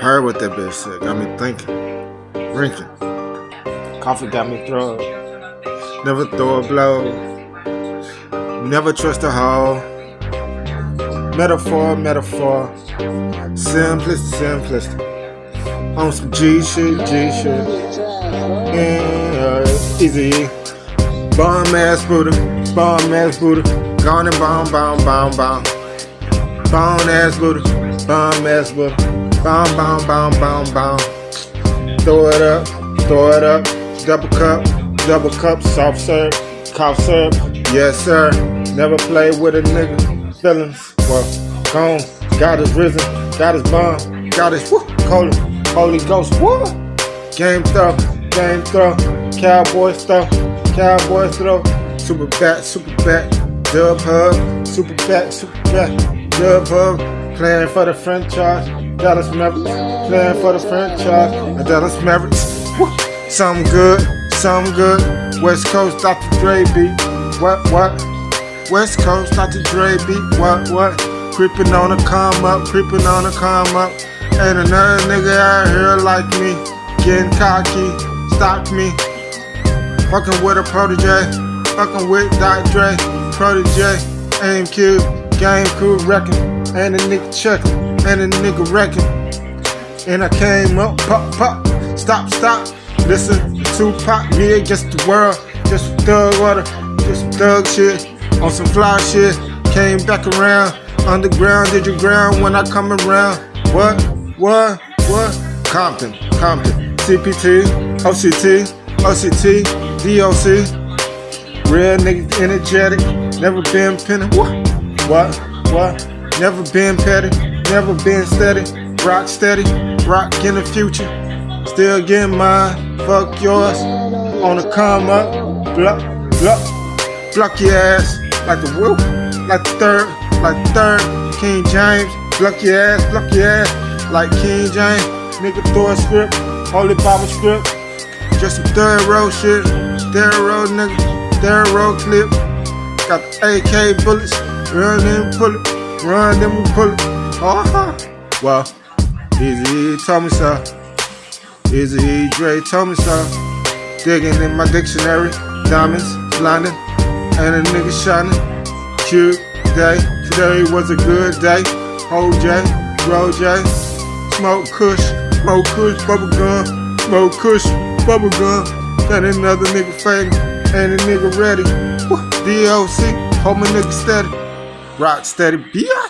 Heard what that bitch said. Got me thinking. Drinking. Coffee got me thrown. Never throw a blow. Never trust a hoe. Metaphor, metaphor. Simplicity, simplicity. On some G shit, G shit. Yeah, easy. Bomb ass Buddha, bomb ass Buddha. Gone and bomb, bomb, bomb, bomb. Bomb ass Buddha, bomb Buddha. Bomb, bomb, bomb, bomb, bomb. Throw it up, throw it up. Double cup, double cup, soft serve, cough syrup. Yes, sir. Never play with a nigga. Feelings, well, gone. God is risen, God is bomb, God is woo, holy, Holy Ghost, woo. Game throw, game throw, cowboy stuff, cowboy throw. Super bat, super bat, dub hub, super bat, super bat, dub hub. Playing for the franchise, Dallas Mavericks. Playing for the franchise, Dallas Mavericks. Something good, something good. West Coast, Dr. Dre beat. What, what? West Coast, Dr. Dre beat. What, what? Creeping on a come up, creeping on a come up. Ain't another nigga out here like me. Getting cocky, stop me. Fucking with a protege, fucking with Dr. Dre, protege, aim cube, game crew wrecking, and a nigga checking, and a nigga wrecking. And I came up, pop, pop, stop, stop. Listen to Tupac, me just the world, just thug water, just thug shit, on some fly shit. Came back around, underground, did you ground when I come around? What, what, what? Compton, Compton, CPT, OCT, OCT, DOC. Real nigga energetic, never been penny. What, what, what? Never been petty, never been steady, rock steady, rock in the future. Still getting mine, fuck yours. On the come up, bluck, bluck, block your ass like the whoop, like the third, like the third. King James, block your ass, block your ass like King James. Nigga throw a script, Holy Bible script. Just some third row shit, third row nigga, third row clip. Got the AK bullets, run them, pull it, run them, we pull. Uh-huh. Well, Easy E told me so. Easy Dre told me so. Digging in my dictionary, diamonds, blinding, and a nigga shining. Cute day, today was a good day. OJ, Roll J, smoke kush, smoke kush, bubble gum, smoke kush, bubble gum. Got another nigga fading, and a nigga ready. Woo, DOC, hold my nigga steady, rock steady, yeah.